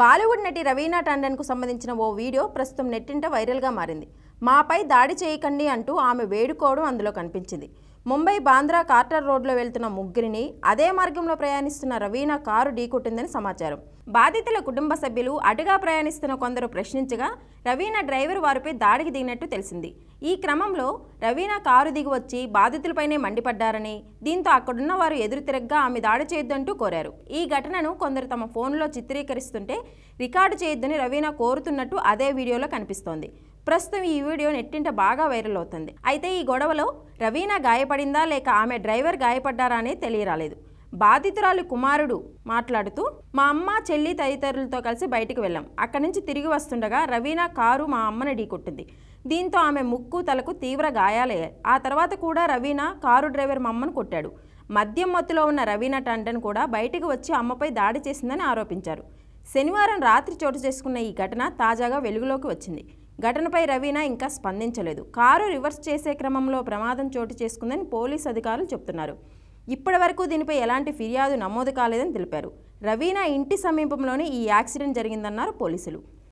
బాలీవుడ్ నటి రవీనా టండన్కు సంబంధించిన ఓ వీడియో ప్రస్తుతం నెట్టింట వైరల్గా మారింది. మాపై దాడి చేయకండి అంటూ ఆమె వేడుకోవడం అందులో కనిపించింది. ముంబై బాంద్రా కార్టర్ రోడ్లో వెళ్తున్న ముగ్గురిని అదే మార్గంలో ప్రయాణిస్తున్న రవీనా కారు ఢీకొట్టిందని సమాచారం. బాధితుల కుటుంబ సభ్యులు అటుగా ప్రయాణిస్తున్న కొందరు ప్రశ్నించగా రవీనా డ్రైవర్ వారిపై దాడికి దిగినట్టు తెలిసింది. ఈ క్రమంలో రవీనా కారు దిగి వచ్చి బాధితులపైనే మండిపడ్డారని దీంతో అక్కడున్న వారు ఎదురు తిరగ్గా ఆమె దాడి చేయొద్దంటూ కోరారు. ఈ ఘటనను కొందరు తమ ఫోన్లో చిత్రీకరిస్తుంటే రికార్డు చేయొద్దని రవీనా కోరుతున్నట్టు అదే వీడియోలో కనిపిస్తోంది. ప్రస్తుతం ఈ వీడియో నెట్టింట బాగా వైరల్ అవుతుంది. అయితే ఈ గొడవలో రవీనా గాయపడిందా లేక ఆమె డ్రైవర్ గాయపడ్డారా అనేది తెలియరాలేదు. బాధితురాలు కుమారుడు మాట్లాడుతూ మా అమ్మ చెల్లి తదితరులతో కలిసి బయటికి వెళ్ళాం. అక్కడి నుంచి తిరిగి వస్తుండగా రవీనా కారు మా అమ్మని ఢీకొట్టింది. దీంతో ఆమె ముక్కు తలకు తీవ్ర గాయాలయ్యాయి. ఆ తర్వాత కూడా రవీనా కారు డ్రైవర్ మా అమ్మను కొట్టాడు. మద్యం మత్తులో ఉన్న రవీనా టండన్ కూడా బయటకు వచ్చి అమ్మపై దాడి చేసిందని ఆరోపించారు. శనివారం రాత్రి చోటు చేసుకున్న ఈ ఘటన తాజాగా వెలుగులోకి వచ్చింది. ఘటనపై రవీనా ఇంకా స్పందించలేదు. కారు రివర్స్ చేసే క్రమంలో ప్రమాదం చోటు చేసుకుందని పోలీసు అధికారులు చెబుతున్నారు ఇప్పటి వరకు దీనిపై ఎలాంటి ఫిర్యాదు నమోదు కాలేదని తెలిపారు. రవీనా ఇంటి సమీపంలోనే ఈ యాక్సిడెంట్ జరిగిందన్నారు పోలీసులు.